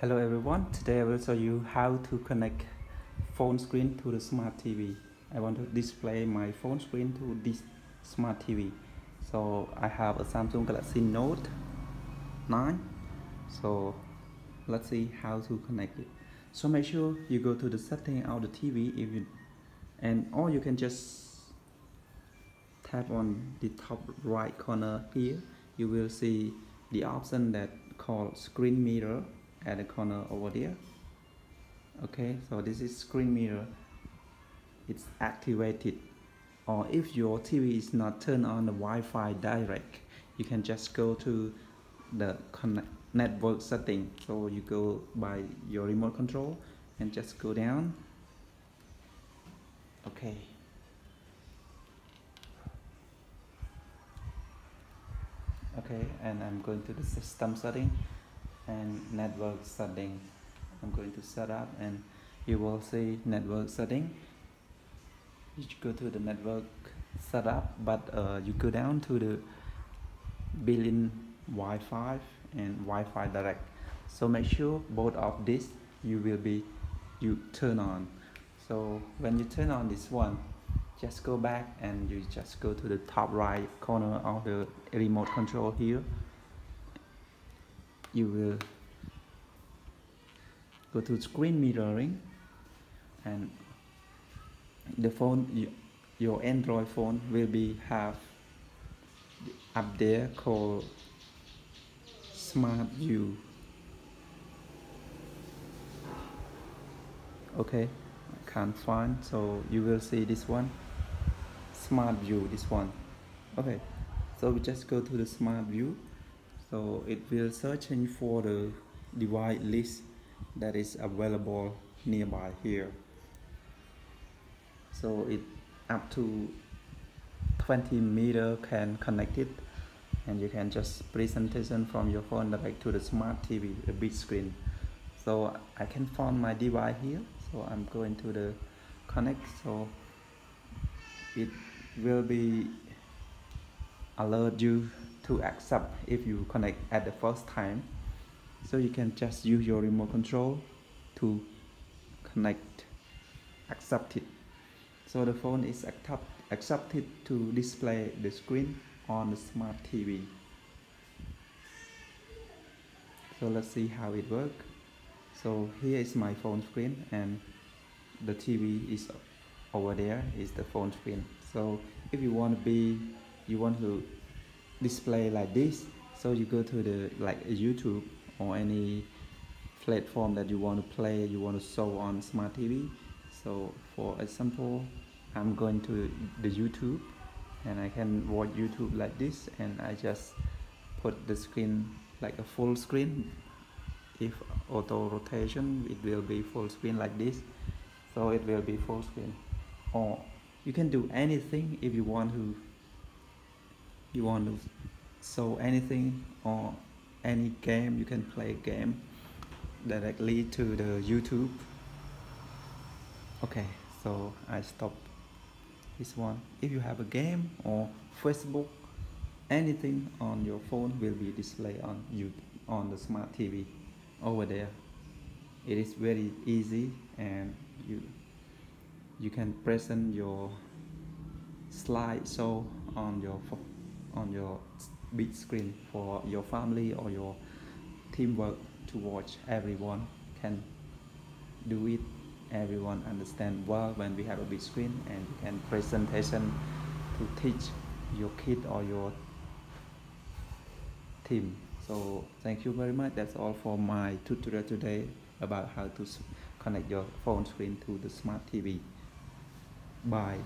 Hello everyone, today I will show you how to connect phone screen to the smart TV. I want to display my phone screen to this smart TV. So I have a Samsung Galaxy Note 9. So let's see how to connect it. So make sure you go to the setting of the TV if you and or you can just tap on the top right corner here. You will see the option that called screen mirror at the corner over there. Okay so this is screen mirror. It's activated. Or if your TV is not turned on the Wi-Fi direct you can just go to the network setting. So you go by your remote control and just go down. Okay. Okay and I'm going to the system setting and network setting. I'm going to set up and you will see network setting. You go to the network setup but uh, you go down to the built-in Wi-Fi and Wi-Fi direct. So make sure both of this you will be you turn on. So when you turn on this one just go back and you just go to the top right corner of the remote control here you will go to screen mirroring and the phone your android phone will be have up there called smart view. Okay can't find so you will see this one. Smart view this one. Okay so we just go to the smart view so it will searching for the device list that is available nearby here. So it up to 20 meter can connect it. And you can just presentation from your phone direct to the smart TV the big screen. So I can find my device here. So I'm going to the connect. So it will be alert you to accept if you connect at the first time. So you can just use your remote control to connect accept it. So the phone is accept, accepted to display the screen on the smart TV so let's see how it works so here is my phone screen and the TV is over there is the phone screen. So if you want to be you want to display like this. So you go to the like YouTube or any platform that you want to play you want to show on smart TV so for example I'm going to the YouTube and I can watch YouTube like this and I just put the screen like a full screen. If auto rotation it will be full screen like this. So it will be full screen. Or you can do anything if you want to you want to show anything or any game you can play game directly to the YouTube. Okay so I stop this one. If you have a game or Facebook anything on your phone will be displayed on you on the smart TV over there. It is very easy and you you can present your slideshow on your on your big screen for your family or your teamwork to watch. Everyone can do it. Everyone understand well when we have a big screen and you can presentation to teach your kid or your team. So thank you very much. That's all for my tutorial today about how to connect your phone screen to the smart TV bye